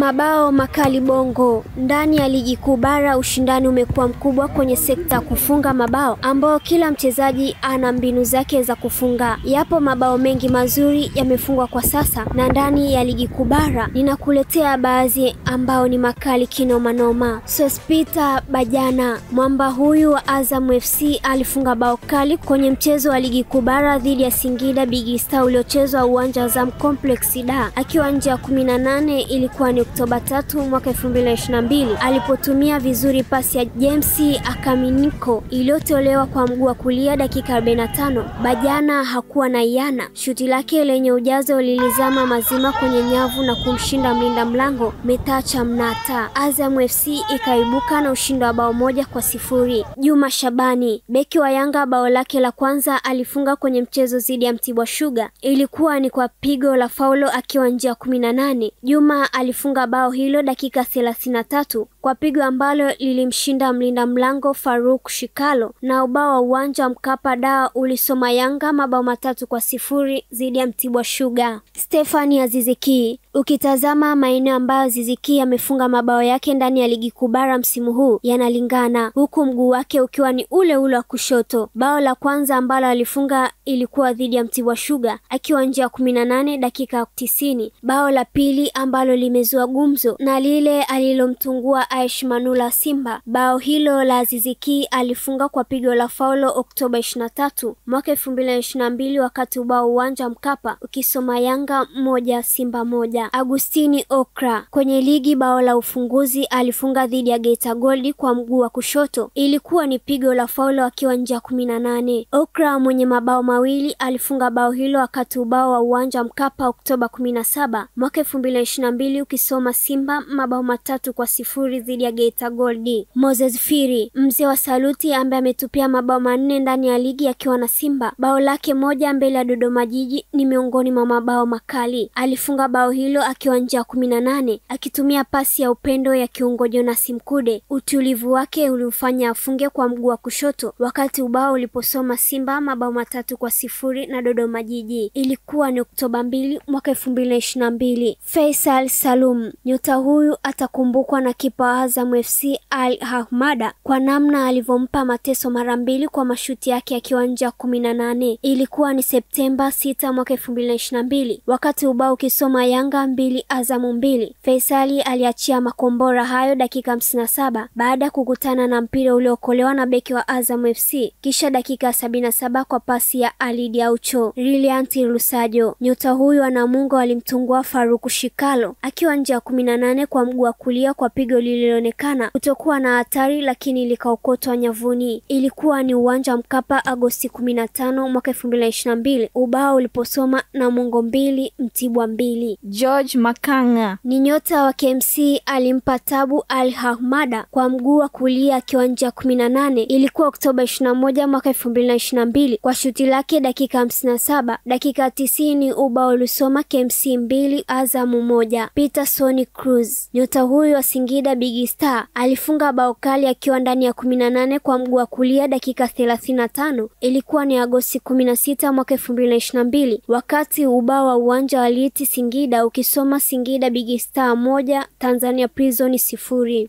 Mabao makali Bongo. Ndani ya ligi kuu bara, ushindani umekuwa mkubwa kwenye sekta ya kufunga mabao, ambao kila mchezaji ana mbinu zake za kufunga. Yapo mabao mengi mazuri yamefungwa kwa sasa, na ndani ya ligi kuu bara ninakuletea baadhi ambao ni makali kinomanoma. Sospita Bajana, mwamba huyu wa Azam FC alifunga bao kali kwenye mchezo wa ligi kuu bara dhidi ya Singida Big Star uliochezwa uwanja wa Azam Complex da akiwa nje ya kumi na nane. Ilikuwa ni Oktoba 3 mwaka 2022 alipotumia vizuri pasi ya James Akaminiko iliyotolewa kwa mguu wa kulia dakika 45. Bajana hakuwa na iana, shuti lake lenye ujazo lilizama mazima kwenye nyavu na kumshinda mlinda mlango Metacha Mnata. Azam FC ikaibuka na ushindi wa bao moja kwa sifuri. Juma Shabani, beki wa Yanga, bao lake la kwanza alifunga kwenye mchezo dhidi ya Mtibwa Sugar, ilikuwa ni kwa pigo la faulo akiwa njia ya 18. Juma alifunga bao hilo dakika 33 kwa pigo ambalo lilimshinda mlinda mlango Faruk Shikalo, na ubao wa uwanja wa Mkapa Dawa ulisoma Yanga mabao matatu kwa sifuri dhidi ya Mtibwa Sugar. Stefani Aziziki, ukitazama maeneo ambayo Aziziki amefunga mabao yake ndani ya ligi kuu bara msimu huu yanalingana, huku mguu wake ukiwa ni ule ule wa kushoto. Bao la kwanza ambalo alifunga ilikuwa dhidi ya Mtibwa Sugar akiwa nje ya 18 dakika 90. Bao la pili ambalo limezua gumzo na lile alilomtungua Aish Manula Simba. Bao hilo la Aziziki alifunga kwa pigo la faulo Oktoba 23 mwaka 2022 wakati ubao uwanja Mkapa ukisoma Yanga moja Simba moja. Agustini Okra kwenye ligi, bao la ufunguzi alifunga dhidi ya Geita Gold kwa mguu wa kushoto, ilikuwa ni pigo la faulo akiwa nje ya 18. Okra mwenye mabao mawili alifunga bao hilo wakati ubao wa uwanja Mkapa Oktoba 17 mwaka 2022 ukisoma Simba mabao matatu kwa sifuri dhidi ya Geita Gold. Moses Firi mzee wa saluti ambaye ametupia mabao manne ndani ya ligi akiwa na Simba, bao lake moja mbele ya Dodoma Jiji ni miongoni mwa mabao makali. Alifunga bao hilo akiwa nje ya 18 akitumia pasi ya upendo ya kiungo Jonas Mkude. Utulivu wake ulimfanya afunge kwa mguu wa kushoto wakati ubao uliposoma Simba mabao matatu kwa sifuri na Dodoma Jiji. Ilikuwa ni Oktoba 2 mwaka 2022. Faisal Salum, nyota huyu atakumbukwa na kipa wa Azam FC Al Ahmada kwa namna alivyompa mateso mara mbili kwa mashuti yake akiwa nje ya 18. Ilikuwa ni Septemba 6 mwaka 2022 wakati ubao ukisoma Yanga mbili Azamu mbili. Faisali aliachia makombora hayo dakika 57 baada ya kukutana na mpira uliokolewa na beki wa Azam FC, kisha dakika 77 kwa pasi ya Ali Diaucho Riliant Lusajo. Nyota huyu wa Namungo alimtungua Faruku Shikalo akiwa nje ya 18 kwa mguu wa kulia kwa pigo lililoonekana kutokuwa na hatari, lakini likaokotwa nyavuni. Ilikuwa ni uwanja Mkapa Agosti 15 mwaka 2022, ubao uliposoma Namungo mbili Mtibwa mbili. George Makanga ni nyota wa KMC alimpa tabu Al Ahmada kwa mguu wa kulia akiwa nje ya 18. Ilikuwa Oktoba 21 mwaka 2022 kwa shuti lake dakika 57. Dakika 90 ubao ulisoma KMC 2 Azamu moja. Peterson Cruz nyota huyu wa Singida Big Star alifunga bao kali akiwa ndani ya 18 kwa mguu wa kulia dakika 35. Ilikuwa ni Agosti 16 mwaka 2022 wakati ubao wa uwanja wa Liti Singida ukisoma Singida Big Star moja Tanzania Prison sifuri.